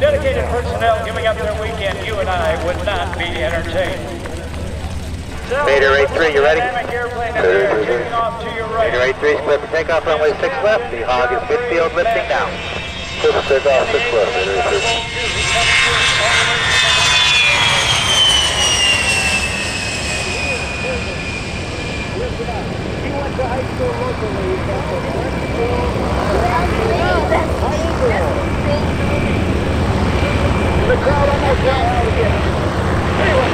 Dedicated personnel giving up their weekend, you and I would not be entertained. Vader 83, you ready? Airplane in the air, taking off to your right. Vader 83, split for takeoff, runway 6 left. The hog is midfield, lifting now. Split for takeoff, 6 left, Vader 83. The crowd out again. Anyway,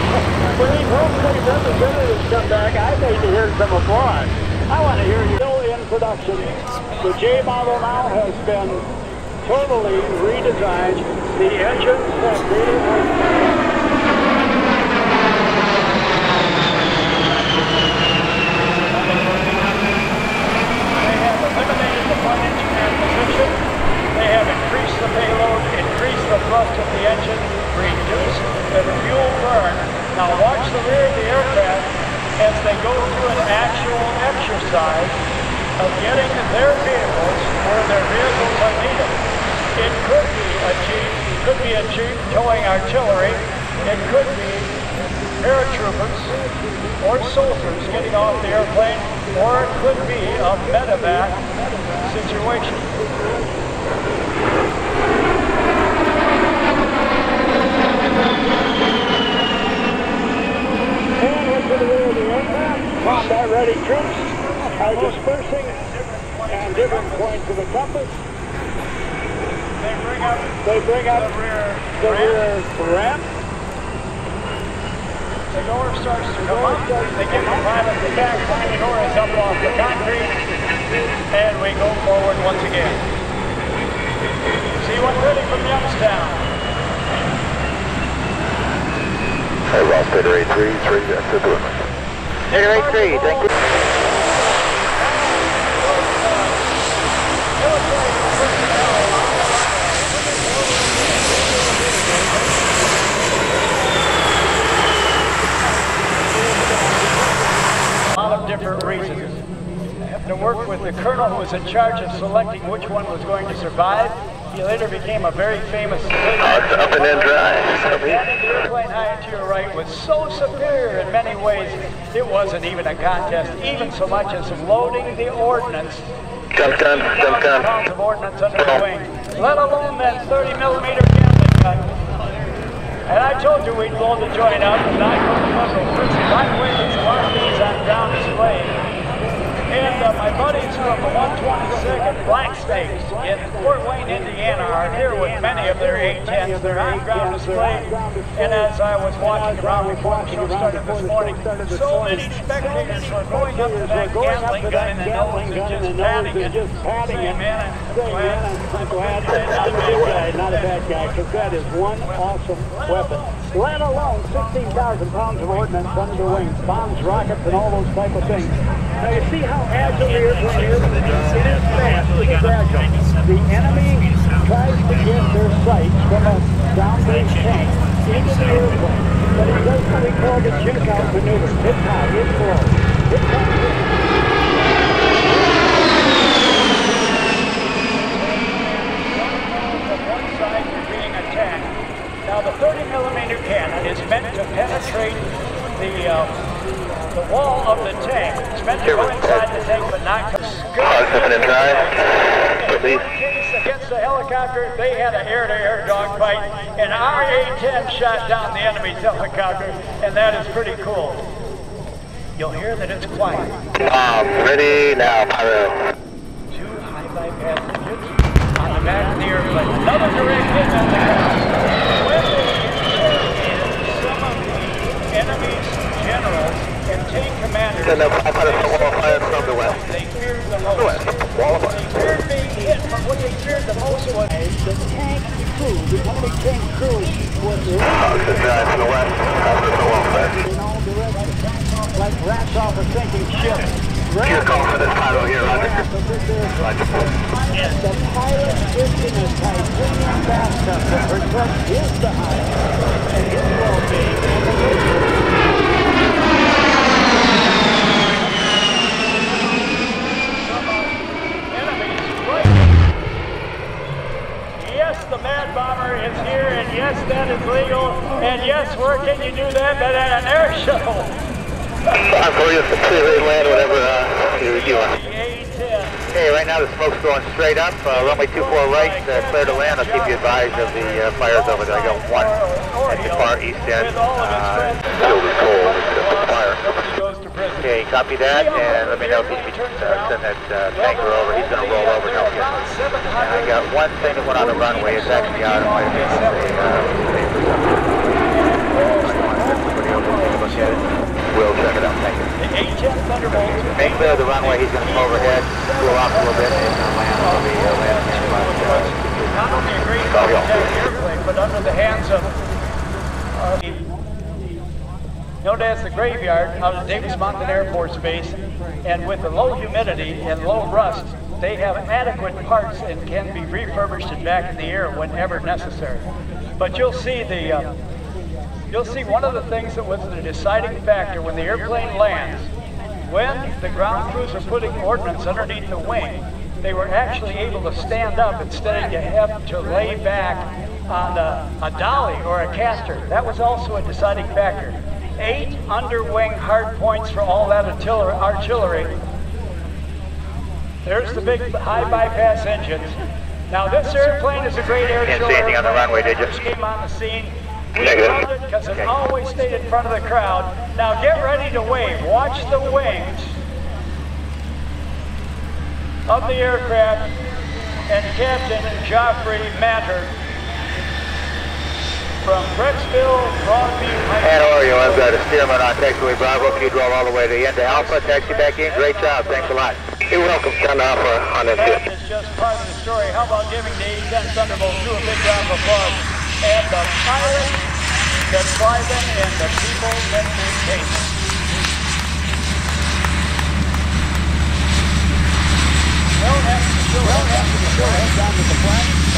when these homesick representatives come back, I need to hear some applause. I want to hear you. Still in production. The J model now has been totally redesigned. The engines have really They have eliminated the front engine position. They have increased the payload, increased the thrust of the engine, reduced the fuel burn. Now the rear of the aircraft as they go through an actual exercise of getting their vehicles where their vehicles are needed. It could be a jeep, could be a jeep towing artillery, it could be paratroopers or soldiers getting off the airplane, or it could be a medevac situation. And look to the rear of the aircraft. Combat ready troops are dispersing at different points of the compass. They bring up They bring up the rear the ramp. rear ramp. The door starts to come up. They give the pilot the back. The door is up off the concrete. And we go forward once again. C-130 from Youngstown. Hey, Ross, Vader 83, 3, exit the runway. Vader 83, thank you. A lot of different reasons. I happened to work with the colonel who was in charge of selecting which one was going to survive. He later became a very famous civilian. Up and then drive. Landing the airplane high to your right was so superior in many ways, it wasn't even a contest, even so much as loading the ordnance Jump gun, jump gun. pounds of ordnance under the wing, let alone that 30 millimeter Gatling gun. And I told you we'd blow the joint up, and I couldn't muzzle Fritzy. By the way, these on ground display. And uh, my buddies from the 122nd Black Snakes in Fort Wayne, Indiana are here with many of their A-10s. They're on ground display. And as I was watching around before the started this morning, so many spectators were going up to that Gatling gun in the nose and just patting it. Saying, man, I'm glad. I'm glad not a bad guy, not a bad guy, because that is one awesome weapon. Let alone 16,000 pounds of ordnance under the wing, bombs, rockets, and all those type of things. Now you see how agile the airplane is? It is fast, it is agile. The enemy tries to get their sights from a down-range tank into the airplane, but it does what we call the check-out maneuver. Hit high, hit low, hit high, hit from one side for being attacked. Now the 30 millimeter cannon is meant to penetrate the uh, the wall of the tank. It's meant to go inside the tank but not come Hog's up and then drive. Release. case against the helicopter, they had an air-to-air dogfight, and our A-10 shot down the enemy's helicopter, and that is pretty cool. You'll hear that it's quiet. Bomb, ready now, pyro. Two high bypass hits on the back of the airplane. Another direct hit on the ground. When they in some of the enemy's generals and tank Send up 500 wall fire from the west. they the most. west. Wall of fire. They being hit, but what they the most was the tank crew, the enemy tank crew was to drive to the west. The wall fire. in all directions, like rats off a sinking ship. Your call for this pyro here, Roger. The pilot is in a titanium bathtub and yes, that is legal, and yes, where can you do that but at an air show? I'm going to clear land, whatever uh, you're doing. Okay, right now the smoke's going straight up. Uh, runway 24 right, uh, clear to land. I'll keep you advised of the uh, fires over there. I got one at the far east end. Still uh, cold, fire. Okay, copy that, and let me know if you can uh, send that uh, tanker over. He's going to roll over and help you. And I got one thing that went on the runway. It's actually out of my... the. He's going to come overhead, cool off a little bit, and to land on the uh, land uh, Not only a great Sorry, I'll- airplane, but under the hands of, uh, as the graveyard out of Davis-Monthan Air Force Base, and with the low humidity and low rust, they have adequate parts and can be refurbished and back in the air whenever necessary. But you'll see the, uh, you'll see one of the things that was the deciding factor when the airplane lands, when the ground crews were putting ordnance underneath the wing, they were actually able to stand up instead of to have to lay back on a, a dolly or a caster. That was also a deciding factor. Eight underwing hard points for all that artillery. artillery. There's the big high bypass engines. Now this airplane is a great air Can't see anything on the runway, did you? Came on the scene. We Negative. because it always stayed in front of the crowd. Now get ready to wave. Watch the wings of the aircraft and Captain Joffrey Matter from Brecksville, Broadview, And Heights. Oreo, I've got a Stearman on taxiway Bravo. If you drove all the way to the end of Alpha, taxi back in. Great job. Thanks a lot. You're welcome. Down to Alpha on That is just part of the story. How about giving the A-10 Thunderbolt 2 a big round of applause? And the that fly them and the people that maintain them. Well, that's the show. Well, that's the show. down to the flag.